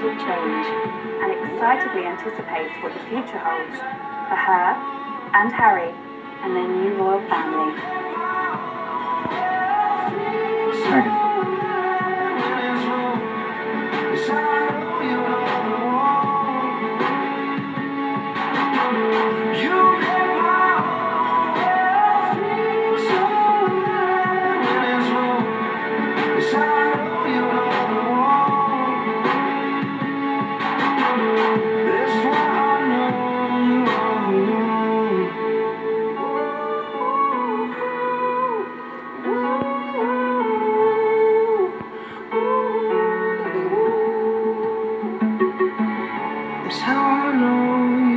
positive change and excitedly anticipates what the future holds for her and Harry and their new royal family. Meghan. Sometimes I